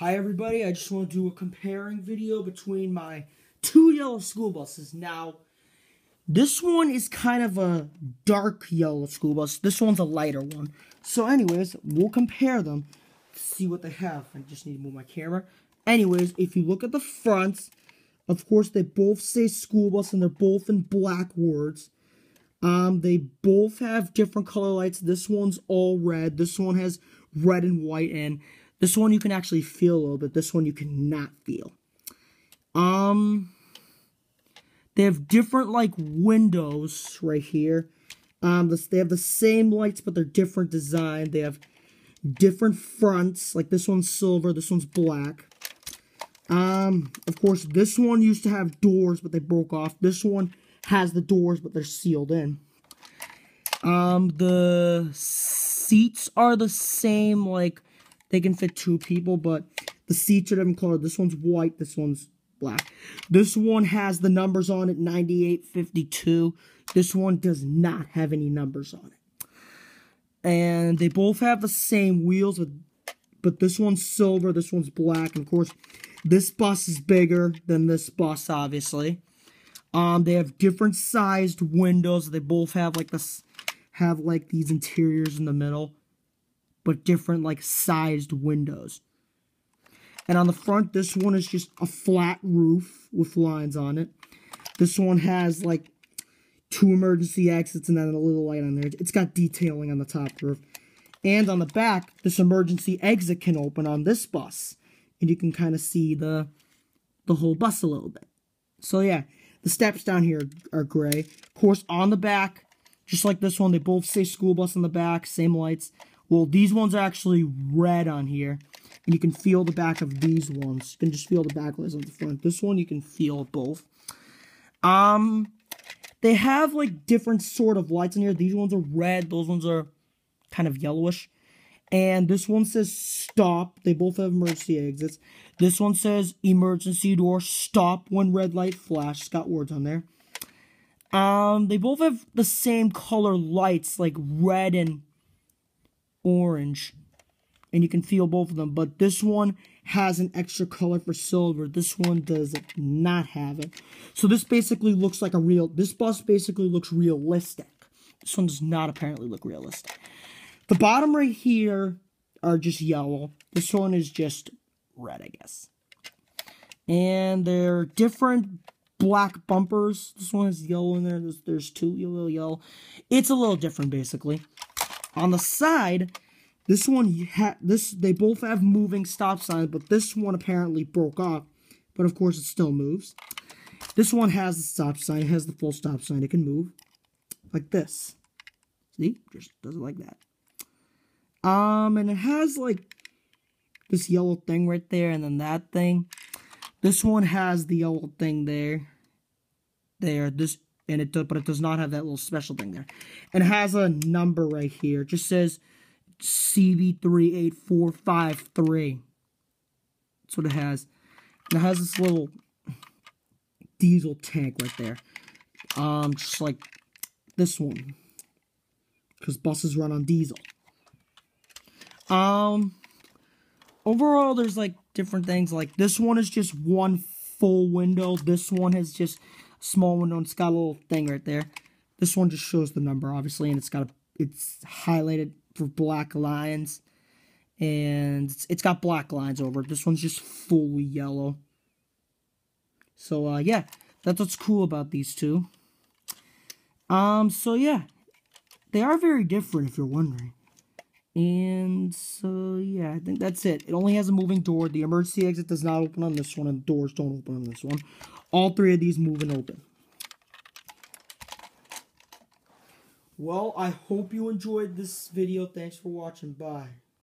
Hi everybody, I just want to do a comparing video between my two yellow school buses. Now, this one is kind of a dark yellow school bus. This one's a lighter one. So anyways, we'll compare them see what they have. I just need to move my camera. Anyways, if you look at the fronts, of course they both say school bus and they're both in black words. Um, they both have different color lights. This one's all red. This one has red and white and this one you can actually feel a little bit. This one you cannot feel. Um, they have different, like, windows right here. Um, this, they have the same lights, but they're different design. They have different fronts. Like, this one's silver, this one's black. Um, of course, this one used to have doors, but they broke off. This one has the doors, but they're sealed in. Um, the seats are the same, like, they can fit two people, but the seats are different color. This one's white, this one's black. This one has the numbers on it, 9852. This one does not have any numbers on it. And they both have the same wheels, but this one's silver, this one's black. And of course, this bus is bigger than this bus, obviously. Um, they have different sized windows. They both have like this, have like these interiors in the middle but different like sized windows. And on the front, this one is just a flat roof with lines on it. This one has like two emergency exits and then a little light on there. It's got detailing on the top roof. And on the back, this emergency exit can open on this bus. And you can kind of see the the whole bus a little bit. So yeah, the steps down here are gray. Of course, on the back, just like this one, they both say school bus on the back, same lights. Well, these ones are actually red on here. And you can feel the back of these ones. You can just feel the back lights on the front. This one, you can feel both. Um, they have, like, different sort of lights in here. These ones are red. Those ones are kind of yellowish. And this one says stop. They both have emergency exits. This one says emergency door stop when red light flash. It's got words on there. Um, they both have the same color lights, like red and orange. And you can feel both of them. But this one has an extra color for silver. This one does not have it. So this basically looks like a real... This bus basically looks realistic. This one does not apparently look realistic. The bottom right here are just yellow. This one is just red, I guess. And they're different black bumpers. This one has yellow in there. There's, there's two yellow, yellow. It's a little different, basically. On the side, this one had this they both have moving stop signs, but this one apparently broke off. But of course, it still moves. This one has the stop sign. It has the full stop sign. It can move like this. See, just does it like that. Um, and it has like this yellow thing right there, and then that thing. This one has the yellow thing there. There, this and it does, but it does not have that little special thing there. And it has a number right here. It just says CB38453. That's what it has. And it has this little diesel tank right there. Um, just like this one. Because buses run on diesel. Um, overall, there's like different things. Like this one is just one full window. This one has just small window it's got a little thing right there. This one just shows the number, obviously, and it's got a, it's highlighted for black lines. And it's, it's got black lines over it. This one's just fully yellow. So, uh, yeah, that's what's cool about these two. Um, so yeah, they are very different if you're wondering. And so, yeah, I think that's it. It only has a moving door. The emergency exit does not open on this one, and the doors don't open on this one. All three of these move and open. Well, I hope you enjoyed this video. Thanks for watching. Bye.